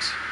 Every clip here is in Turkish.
Thanks.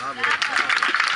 Coming.